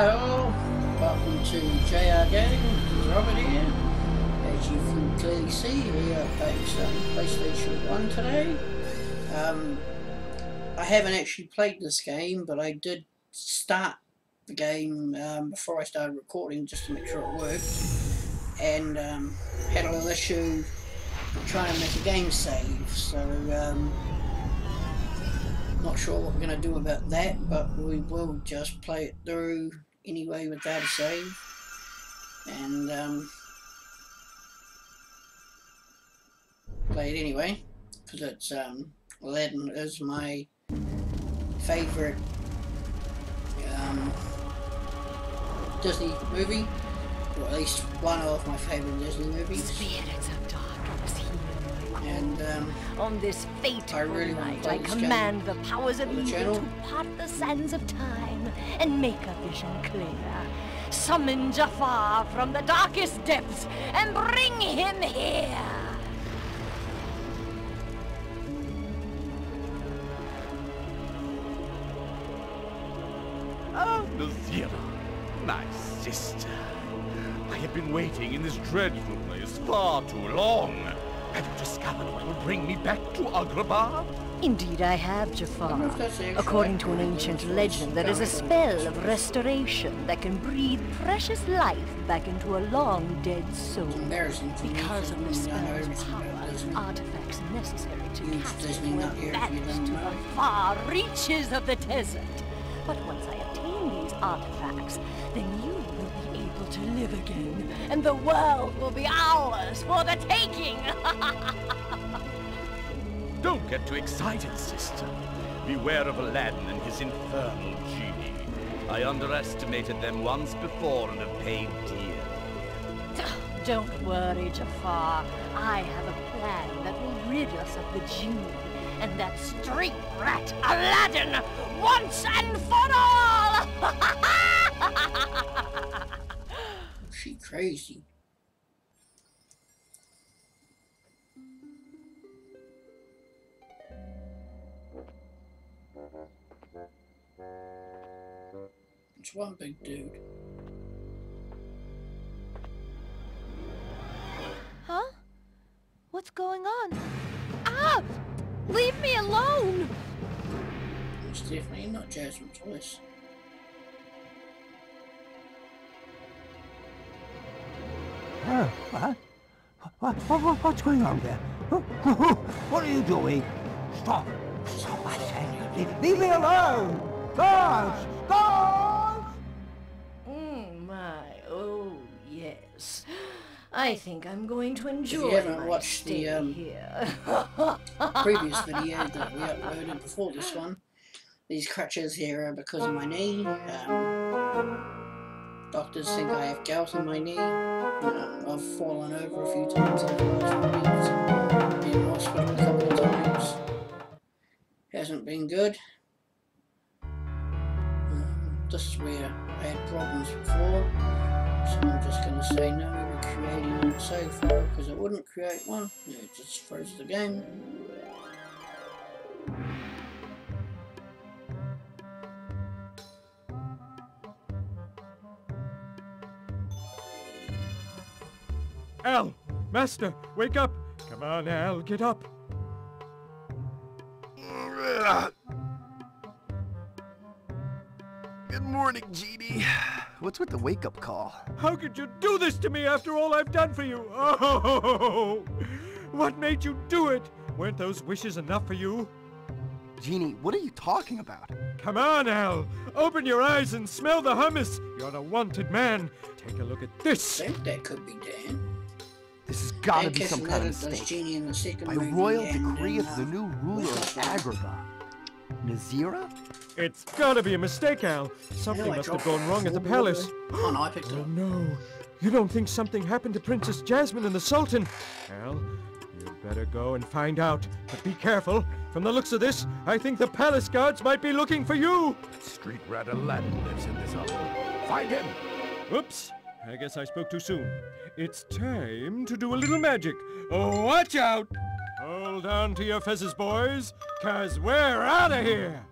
Hi welcome to JR Gaming, Robert here. As you can clearly see, we are playing some PlayStation 1 today. Um, I haven't actually played this game, but I did start the game um, before I started recording just to make sure it worked. And um, had a little issue trying to make a game save, so um, not sure what we're going to do about that, but we will just play it through anyway without a save. And um, play it anyway, because it's um, Aladdin is my favourite um, Disney movie, or at least one of my favourite Disney movies. And um, On this fateful I really night, I this command the powers of the evil to part the sands of time and make a vision clear. Summon Jafar from the darkest depths and bring him here. Oh, Nasira, my sister. I have been waiting in this dreadful place far too long. Have you discovered what will bring me back to Agrabah? Indeed, I have, Jafar. According to an ancient legend, there is a spell of restoration that can breathe precious life back into a long dead soul. Because of the spell's power, artifacts necessary to it were didn't to the far reaches of the desert. But once I obtain these artifacts, then you will be able to live again, and the world will be ours for the taking. Don't get too excited, sister. Beware of Aladdin and his infernal genie. I underestimated them once before and have paid dear. Don't worry, Jafar. I have a plan that will rid us of the genie and that street rat Aladdin once and for all! She crazy. It's one big dude. huh? What's going on? Ah! Leave me alone! It's definitely not Jasmine's voice. Oh, what? What, what, what? What's going on there? What are you doing? Stop! Stop, I say! Leave, leave me alone! Guards! Guards! Mm, my, oh, yes. I think I'm going to enjoy you haven't my watched the, um, here. Previous video that we uploaded before this one. These crutches here are because of my knee. Um, doctors think I have gout in my knee. Um, I've fallen over a few times over the last weeks. Been in hospital a couple of times. Hasn't been good. Um, this is where I had problems before. So I'm just going to say no to creating a save file because it wouldn't create one. It just froze the game. Al! Master, wake up! Come on, Al, get up! Good morning, Genie. What's with the wake-up call? How could you do this to me after all I've done for you? Oh! What made you do it? Weren't those wishes enough for you? Genie, what are you talking about? Come on, Al! Open your eyes and smell the hummus! You're a wanted man! Take a look at this. I this! think that could be Dan. This has gotta be some kind of Castellaneta does mistake. Genie in the second By movie royal decree in, of the new ruler of what's? Agrabah. Nasira? It's gotta be a mistake, Al! Something must have gone wrong at the palace. Oh no, I picked it Oh up. no! You don't think something happened to Princess Jasmine and the Sultan? Al, you'd better go and find out. But be careful. From the looks of this, I think the palace guards might be looking for you. Street rat Aladdin lives in this hovel. Find him! Whoops! I guess I spoke too soon. It's time to do a little magic. Oh, watch out! Hold on to your fezzes, boys, cause we're out of here!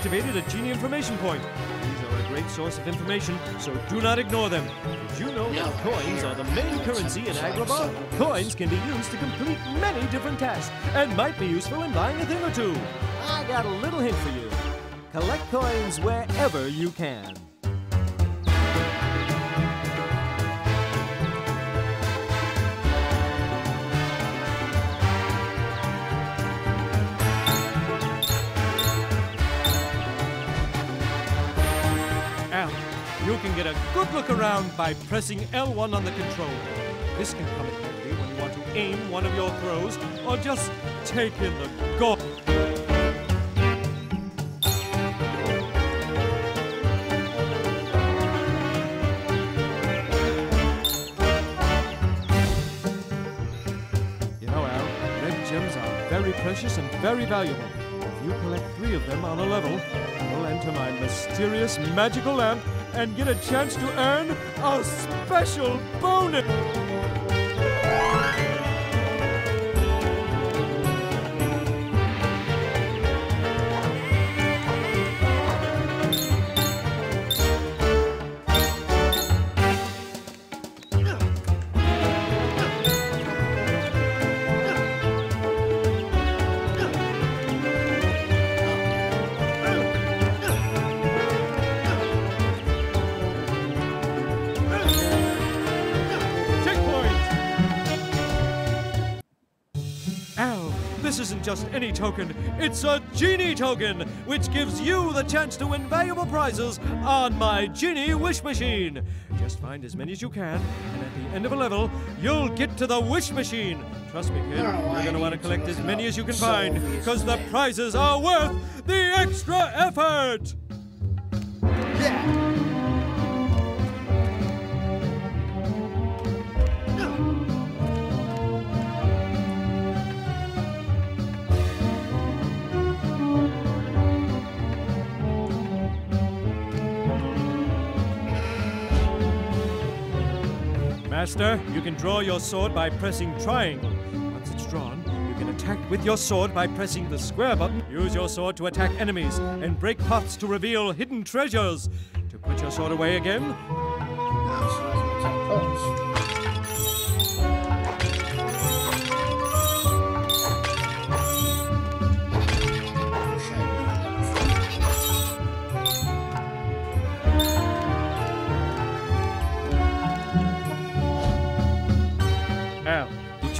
Activated a genie information point. These are a great source of information, so do not ignore them. Did you know that coins are the main currency in Agrabah? Coins can be used to complete many different tasks and might be useful in buying a thing or two. I got a little hint for you. Collect coins wherever you can. You can get a good look around by pressing L1 on the controller. This can come in handy when you want to aim one of your throws or just take in the goal. You know, red gems are very precious and very valuable. If you collect three of them on a level, you'll enter my mysterious magical lamp and get a chance to earn a special bonus. Isn't just any token, it's a Genie token, which gives you the chance to win valuable prizes on my Genie Wish Machine. Just find as many as you can, and at the end of a level, you'll get to the Wish Machine. Trust me, kid, you're gonna want to need to collect as many as you can So find, because the prizes are worth the extra effort! Master, you can draw your sword by pressing triangle. Once it's drawn, you can attack with your sword by pressing the square button. Use your sword to attack enemies and break pots to reveal hidden treasures. To put your sword away again, Ah, so I can take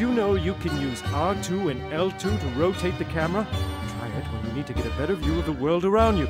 you know you can use R2 and L2 to rotate the camera? Try it when you need to get a better view of the world around you.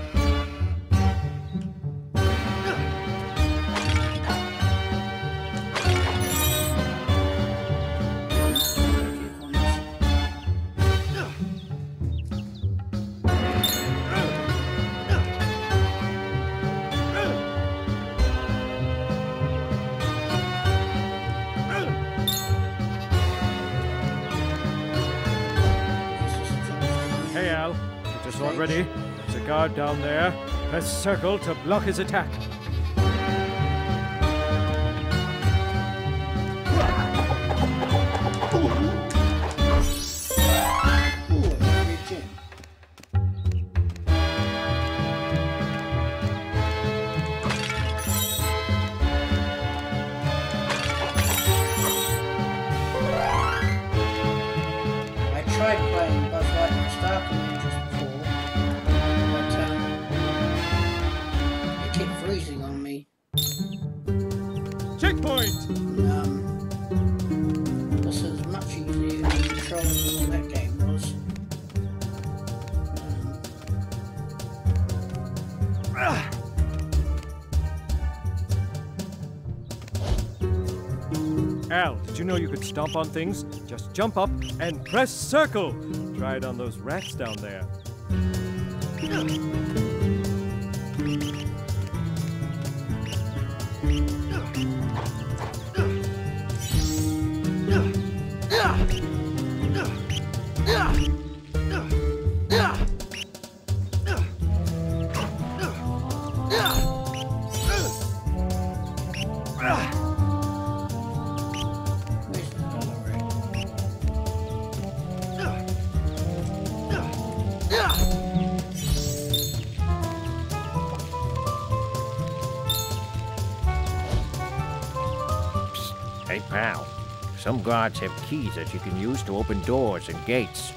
Get your sword ready. There's a guard down there. Press circle to block his attack. Al, did you know you could stomp on things? Just jump up and press circle. Try it on those rats down there. Some guards have keys that you can use to open doors and gates.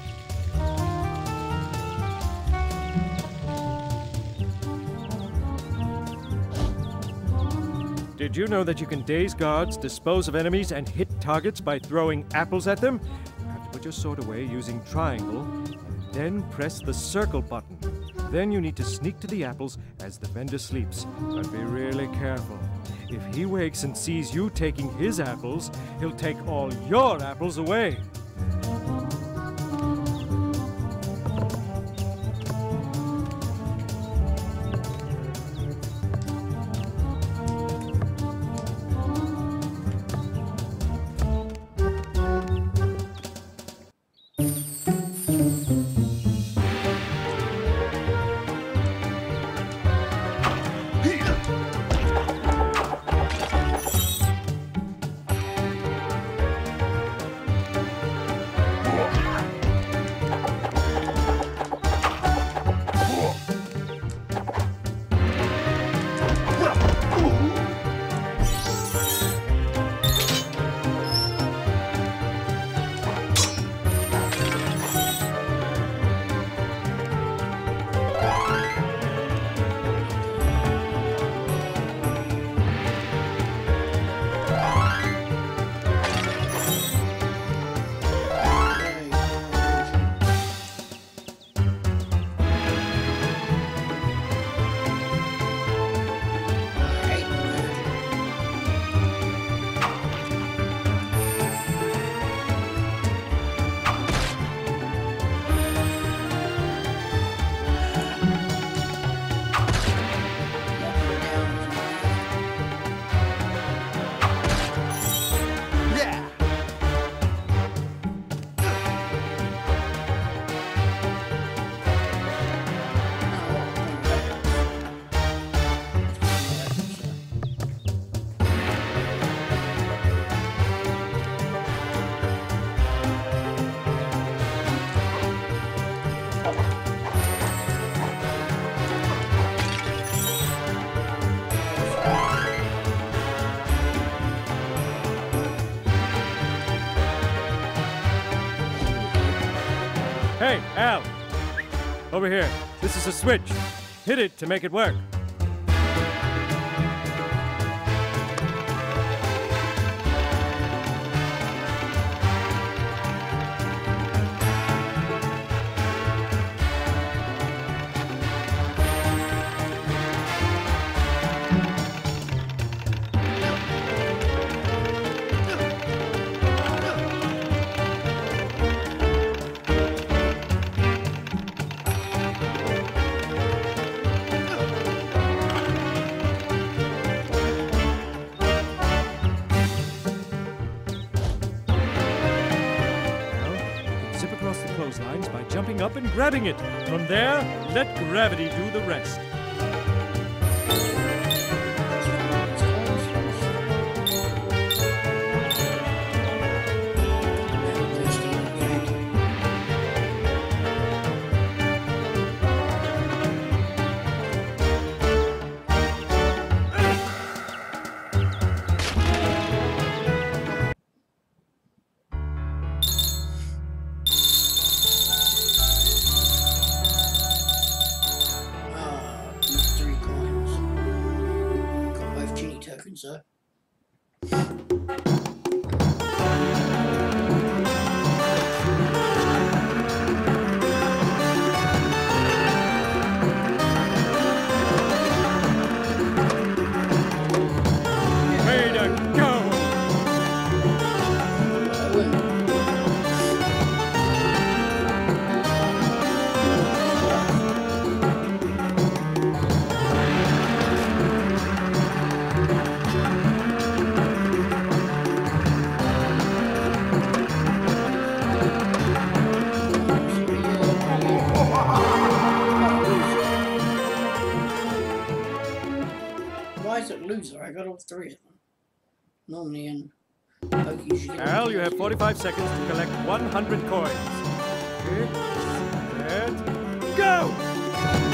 Did you know that you can daze guards, dispose of enemies, and hit targets by throwing apples at them? You have to put your sword away using triangle, and then press the circle button. Then you need to sneak to the apples as the vendor sleeps. But be really careful. If he wakes and sees you taking his apples, he'll take all your apples away. Al! Over here. This is a switch. Hit it to make it work. Clotheslines by jumping up and grabbing it. From there, let gravity do the rest. Three of them. Normally in Pokies you Al, you have 45 seconds to collect 100 coins. Hit, set, go!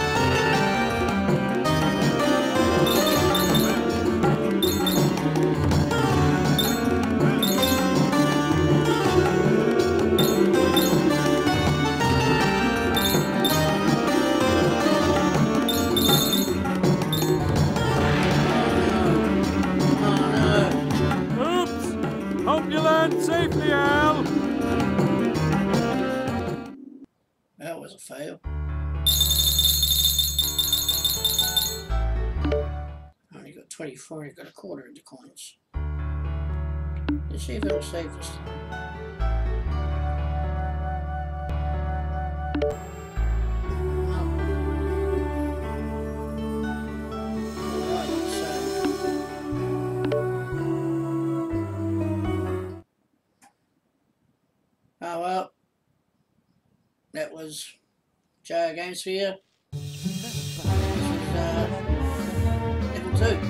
before you got a quarter of the coins. Let's see if it'll save us. Oh well, that was Joe Games for you. This is uh, level 2.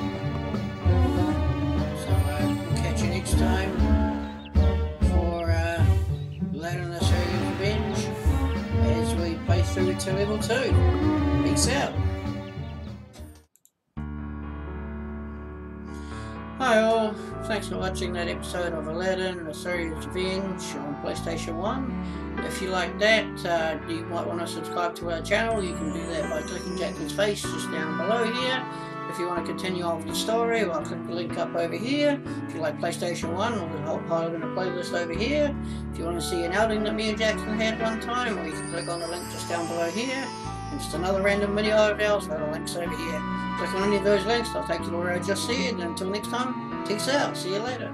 To level two. Peace out. Hi all, thanks for watching that episode of Aladdin, Nasira's Revenge on PlayStation 1. If you like that, uh, you might want to subscribe to our channel. You can do that by clicking Jacqueline's face just down below here. If you want to continue on with the story, well, click the link up over here. If you like PlayStation 1, we'll help pile in a playlist over here. If you want to see an outing that me and Jackson had one time, well, you can click on the link just down below here. And just another random video of ours, there are links over here. Click on any of those links, they'll take you to where I just said. And until next time, peace out. See you later.